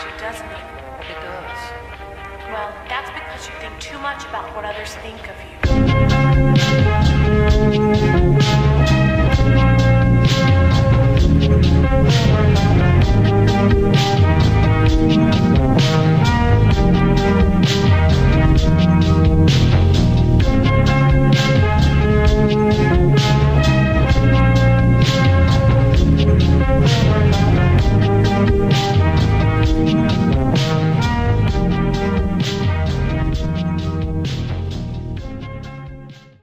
she does mean it does. Well, that's because you think too much about what others think of you.